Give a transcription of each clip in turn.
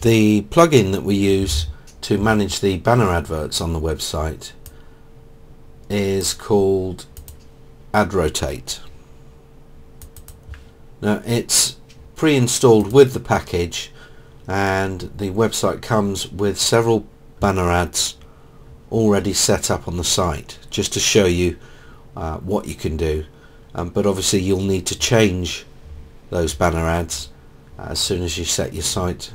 The plugin that we use to manage the banner adverts on the website is called AdRotate. Now it's pre-installed with the package and the website comes with several banner ads already set up on the site just to show you uh, what you can do um, but obviously you'll need to change those banner ads as soon as you set your site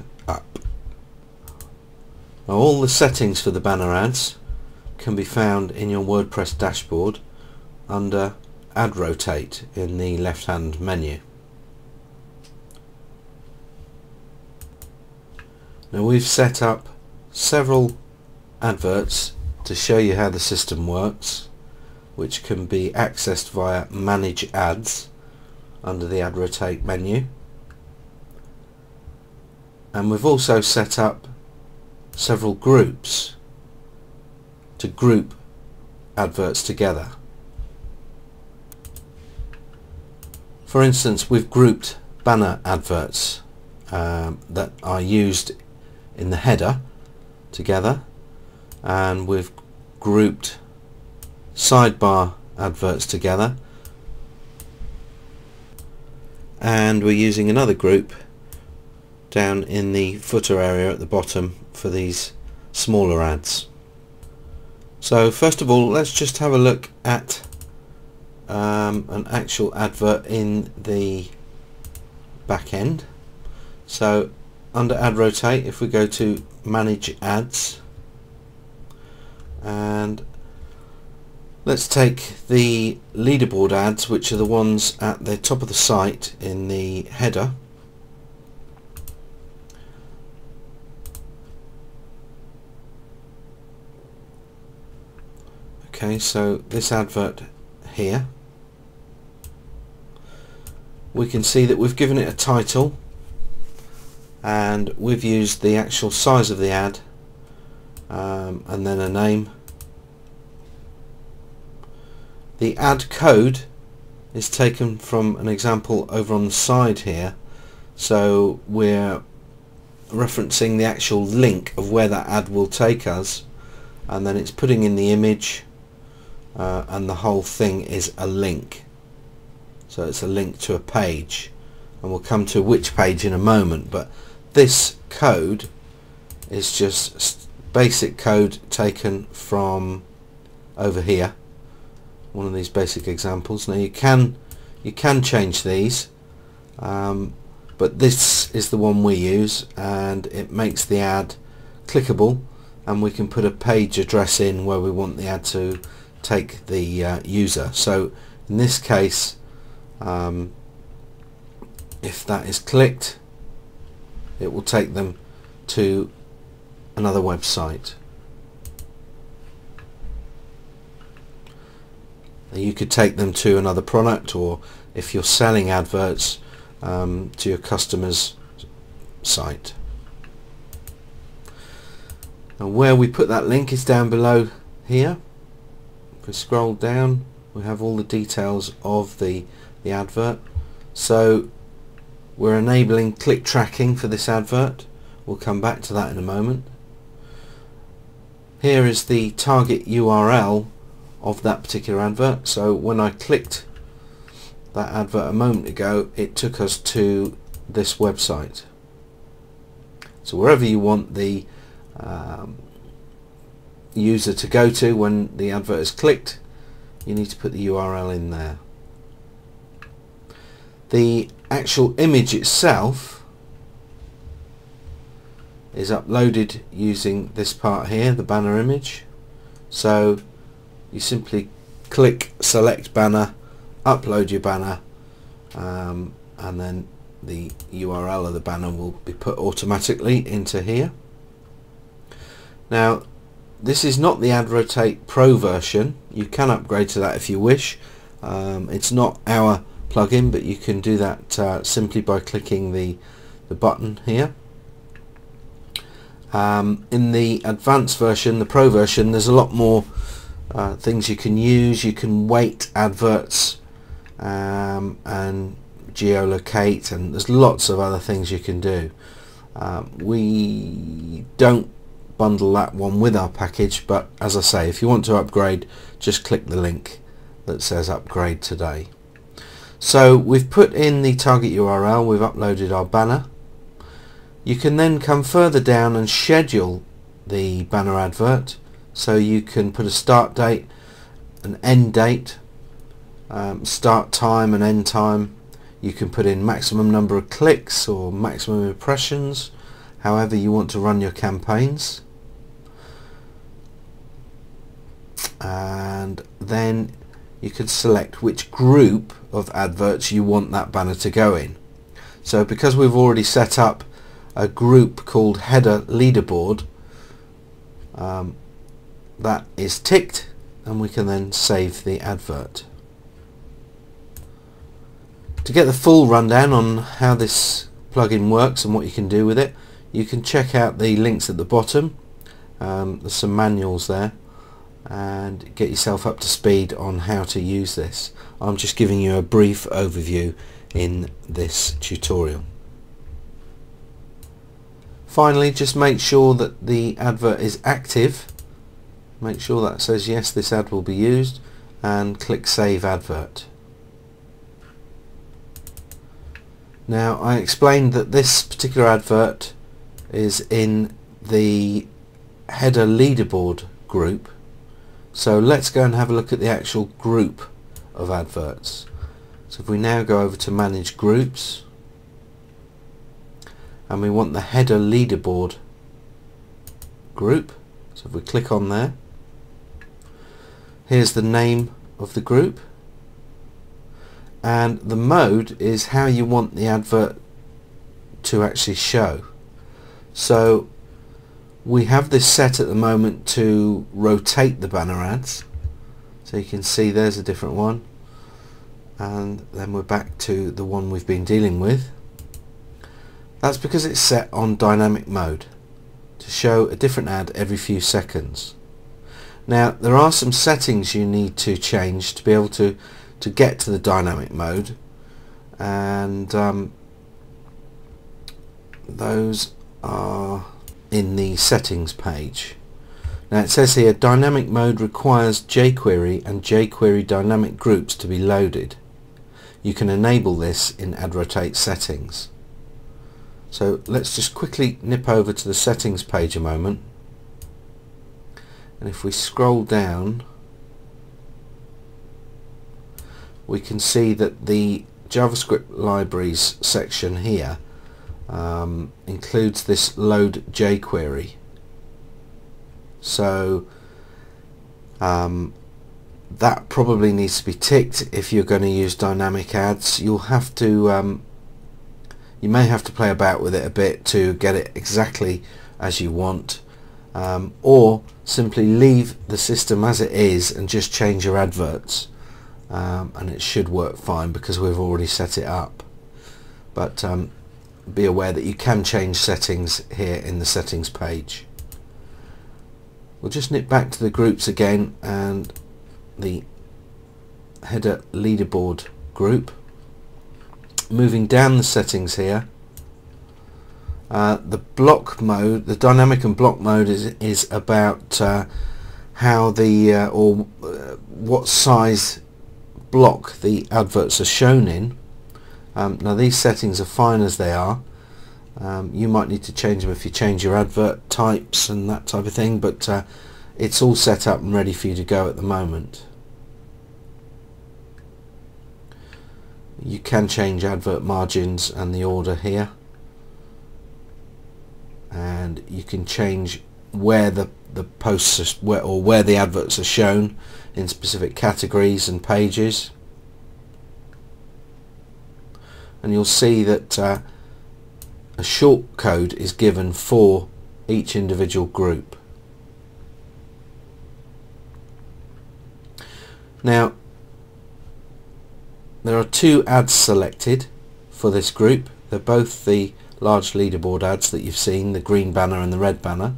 all the settings for the banner ads can be found in your WordPress dashboard under Ad Rotate in the left hand menu. Now we've set up several adverts to show you how the system works which can be accessed via manage ads under the Ad Rotate menu and we've also set up several groups to group adverts together. For instance we've grouped banner adverts um, that are used in the header together and we've grouped sidebar adverts together and we're using another group down in the footer area at the bottom for these smaller ads. So first of all let's just have a look at um, an actual advert in the back end. So under ad rotate if we go to manage ads and let's take the leaderboard ads which are the ones at the top of the site in the header okay so this advert here we can see that we've given it a title and we've used the actual size of the ad um, and then a name. The ad code is taken from an example over on the side here. So we're referencing the actual link of where that ad will take us and then it's putting in the image uh, and the whole thing is a link. So it's a link to a page. And we'll come to which page in a moment but this code is just basic code taken from over here. One of these basic examples. Now you can you can change these um, but this is the one we use and it makes the ad clickable and we can put a page address in where we want the ad to take the uh, user so in this case um, if that is clicked it will take them to another website. You could take them to another product or if you're selling adverts um, to your customer's site. Now where we put that link is down below here. If we scroll down we have all the details of the, the advert. So we're enabling click tracking for this advert. We'll come back to that in a moment. Here is the target URL of that particular advert. So when I clicked that advert a moment ago, it took us to this website. So wherever you want the um, user to go to when the advert is clicked, you need to put the URL in there. The actual image itself is uploaded using this part here, the banner image. So you simply click select banner, upload your banner, um, and then the URL of the banner will be put automatically into here. Now this is not the AdRotate Pro version. You can upgrade to that if you wish. Um, it's not our plugin but you can do that uh, simply by clicking the the button here um, in the advanced version the pro version there's a lot more uh, things you can use you can weight adverts um, and geolocate and there's lots of other things you can do Um, we don't bundle that one with our package but as I say if you want to upgrade just click the link that says upgrade today. So we've put in the target URL, we've uploaded our banner. You can then come further down and schedule the banner advert so you can put a start date, an end date, um, start time and end time. You can put in maximum number of clicks or maximum impressions, however you want to run your campaigns. And then you can select which group of adverts you want that banner to go in. So because we've already set up a group called header leaderboard um, that is ticked and we can then save the advert. To get the full rundown on how this plugin works and what you can do with it you can check out the links at the bottom um, there's some manuals there and get yourself up to speed on how to use this. I'm just giving you a brief overview in this tutorial. Finally just make sure that the advert is active make sure that says yes this ad will be used and click save advert. Now I explained that this particular advert is in the header leaderboard group so let's go and have a look at the actual group of adverts. So if we now go over to manage groups and we want the header leaderboard group. So if we click on there here's the name of the group. And the mode is how you want the advert to actually show. So we have this set at the moment to rotate the banner ads. So you can see there's a different one. And then we're back to the one we've been dealing with. That's because it's set on dynamic mode to show a different ad every few seconds. Now there are some settings you need to change to be able to to get to the dynamic mode. And um, those are in the settings page. Now it says here dynamic mode requires jQuery and jQuery dynamic groups to be loaded. You can enable this in AdRotate settings. So let's just quickly nip over to the settings page a moment and if we scroll down we can see that the JavaScript libraries section here um, includes this load jQuery. So um, that probably needs to be ticked if you're going to use dynamic ads. You'll have to um, you may have to play about with it a bit to get it exactly as you want um, or simply leave the system as it is and just change your adverts um, and it should work fine because we've already set it up but um, be aware that you can change settings here in the settings page. We'll just nip back to the groups again and the header leaderboard group. Moving down the settings here, uh, the block mode, the dynamic and block mode is, is about uh, how the uh, or uh, what size block the adverts are shown in um, now these settings are fine as they are. Um, you might need to change them if you change your advert types and that type of thing, but uh, it's all set up and ready for you to go at the moment. You can change advert margins and the order here and you can change where the the posts are, where, or where the adverts are shown in specific categories and pages and you'll see that uh, a short code is given for each individual group. Now there are two ads selected for this group. They're both the large leaderboard ads that you've seen, the green banner and the red banner.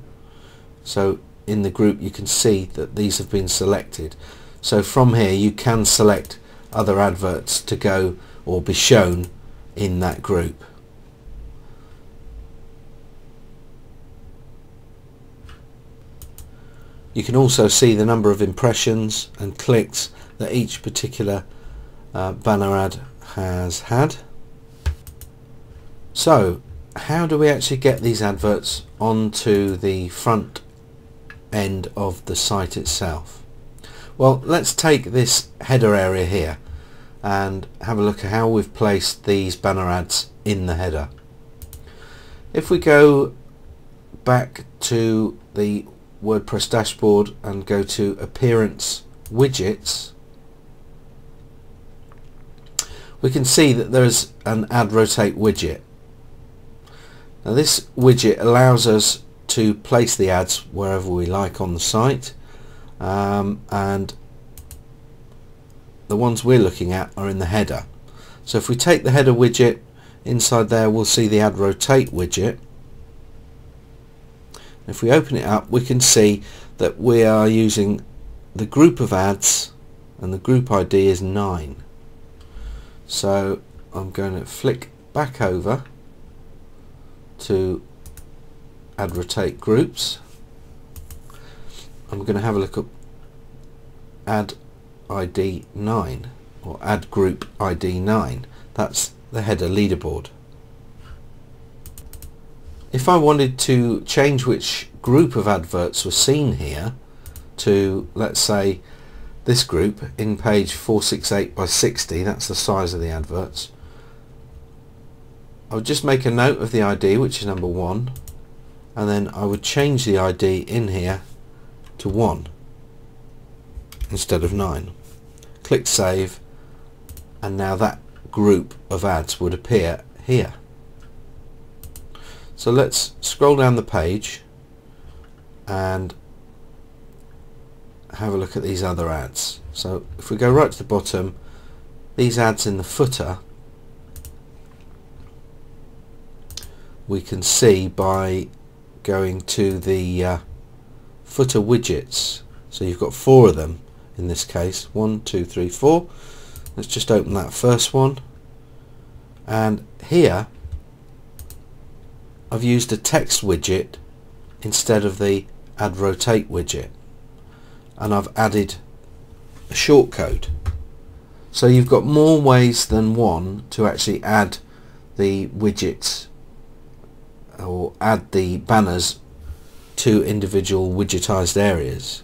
So in the group you can see that these have been selected. So from here you can select other adverts to go or be shown in that group. You can also see the number of impressions and clicks that each particular uh, banner ad has had. So how do we actually get these adverts onto the front end of the site itself? Well let's take this header area here and have a look at how we've placed these banner ads in the header. If we go back to the WordPress dashboard and go to appearance widgets we can see that there's an AdRotate widget now this widget allows us to place the ads wherever we like on the site um, and the ones we're looking at are in the header. So if we take the header widget inside there we'll see the AdRotate widget. If we open it up we can see that we are using the group of ads and the group ID is 9 so I'm going to flick back over to AdRotate groups. I'm going to have a look at add ID 9 or add group ID 9 that's the header leaderboard. If I wanted to change which group of adverts were seen here to let's say this group in page 468 by 60 that's the size of the adverts I would just make a note of the ID which is number one and then I would change the ID in here to 1 instead of 9 click save and now that group of ads would appear here so let's scroll down the page and have a look at these other ads. So if we go right to the bottom, these ads in the footer we can see by going to the uh, footer widgets. So you've got four of them in this case. One, two, three, four. Let's just open that first one. And here I've used a text widget instead of the AdRotate widget and I've added a shortcode so you've got more ways than one to actually add the widgets or add the banners to individual widgetized areas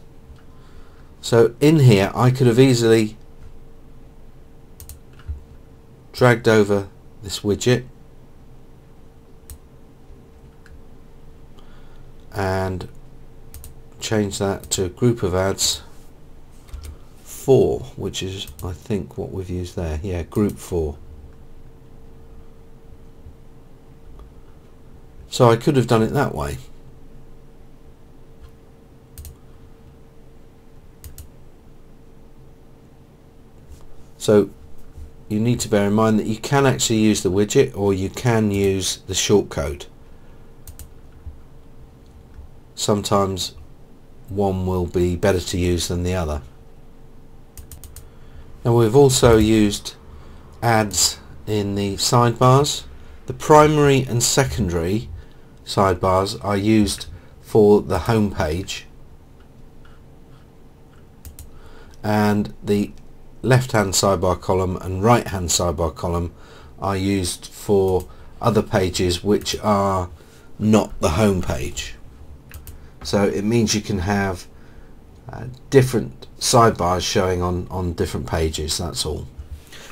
so in here I could have easily dragged over this widget and change that to a group of ads 4 which is I think what we've used there. Yeah group 4 so I could have done it that way so you need to bear in mind that you can actually use the widget or you can use the shortcode sometimes one will be better to use than the other. Now we've also used ads in the sidebars. The primary and secondary sidebars are used for the home page and the left hand sidebar column and right hand sidebar column are used for other pages which are not the home page. So it means you can have uh, different sidebars showing on on different pages that's all.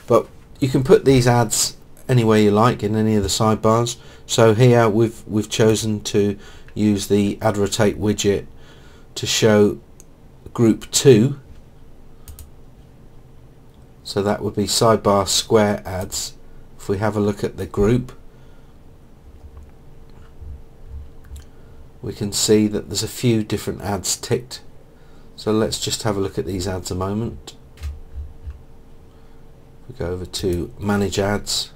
But you can put these ads anywhere you like in any of the sidebars. So here we've we've chosen to use the AdRotate widget to show group 2 so that would be sidebar square ads if we have a look at the group we can see that there's a few different ads ticked. So let's just have a look at these ads a moment. We go over to manage ads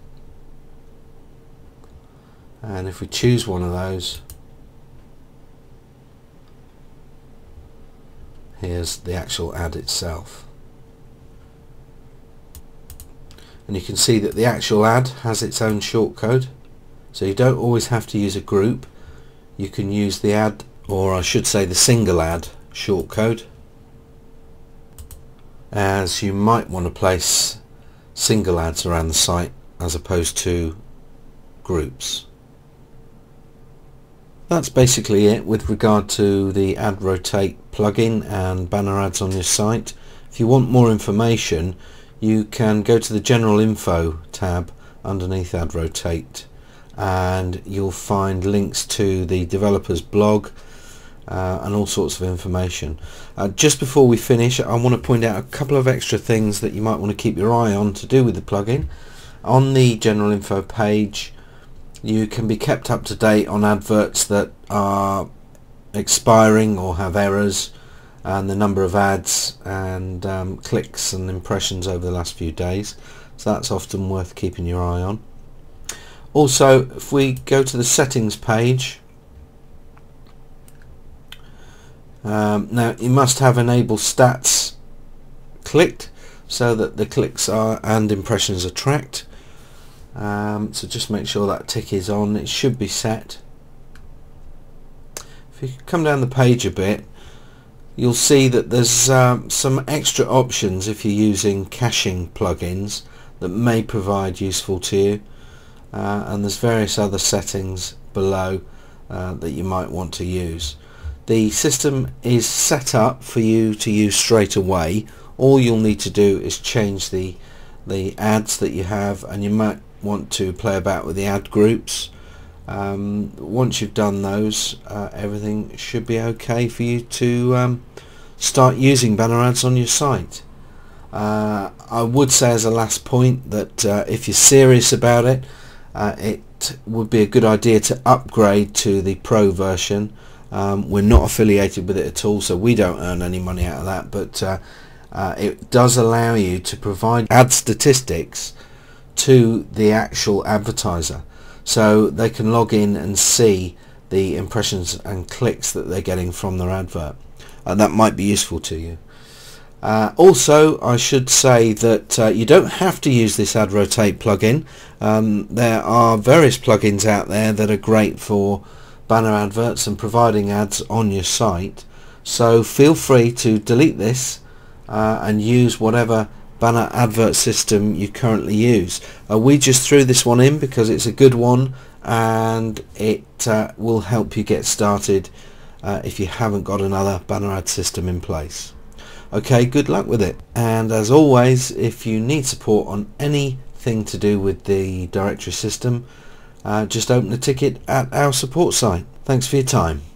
and if we choose one of those here's the actual ad itself and you can see that the actual ad has its own shortcode so you don't always have to use a group you can use the ad or I should say the single ad shortcode as you might want to place single ads around the site as opposed to groups. That's basically it with regard to the Ad Rotate plugin and banner ads on your site. If you want more information you can go to the General Info tab underneath Ad Rotate and you'll find links to the developer's blog uh, and all sorts of information. Uh, just before we finish I want to point out a couple of extra things that you might want to keep your eye on to do with the plugin. On the general info page you can be kept up to date on adverts that are expiring or have errors and the number of ads and um, clicks and impressions over the last few days. So that's often worth keeping your eye on. Also if we go to the settings page um, now you must have enable stats clicked so that the clicks are and impressions are tracked. Um, so just make sure that tick is on. It should be set. If you come down the page a bit you'll see that there's um, some extra options if you're using caching plugins that may provide useful to you. Uh, and there's various other settings below uh, that you might want to use. The system is set up for you to use straight away. All you'll need to do is change the the ads that you have and you might want to play about with the ad groups um, once you've done those uh, everything should be okay for you to um, start using banner ads on your site. Uh, I would say as a last point that uh, if you're serious about it uh, it would be a good idea to upgrade to the pro version. Um, we're not affiliated with it at all so we don't earn any money out of that but uh, uh, it does allow you to provide ad statistics to the actual advertiser so they can log in and see the impressions and clicks that they're getting from their advert. And that might be useful to you. Uh, also I should say that uh, you don't have to use this ad rotate plugin. Um, there are various plugins out there that are great for banner adverts and providing ads on your site. So feel free to delete this uh, and use whatever banner advert system you currently use. Uh, we just threw this one in because it's a good one and it uh, will help you get started uh, if you haven't got another banner ad system in place. Okay, good luck with it. And as always, if you need support on anything to do with the directory system, uh, just open a ticket at our support site. Thanks for your time.